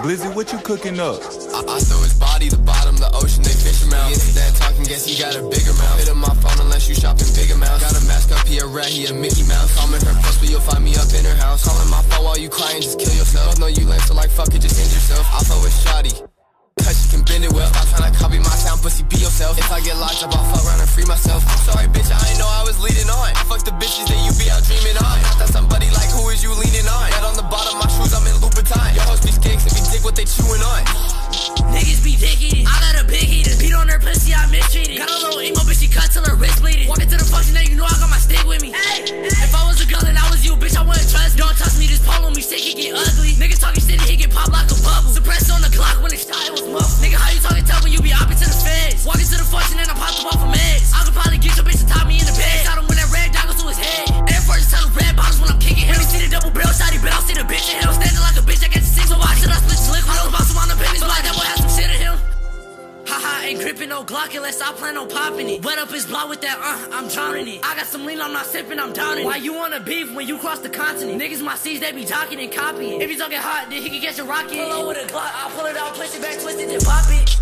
Glizzy, what you cooking up? I, I throw his body, the bottom, the ocean, they fish him out. Stand talking, guess he got a bigger mouth. Hit him my phone unless you shopping big amounts. Got a mask up, he a rat, he a Mickey Mouse. Calling her plus, but you'll find me up in her house. Calling my phone while you crying, just kill yourself. Know you lame, so like fuck it, just end yourself. I throw his shoddy. Cause she can bend it well. Stop trying to copy my sound, pussy, be yourself. If I get locked up, I'll fuck around and free myself. Dig what they ain't gripping no Glock unless I plan on popping it. Wet up his block with that, uh, I'm drowning it. I got some lean, I'm not sipping, I'm downing it. Why you wanna beef when you cross the continent? Niggas my seeds, they be talking and copying. If you talking hot, then he can get your rocket. Pull over the Glock, I'll pull it out, push it back, twist it, then pop it.